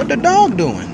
What the dog doing?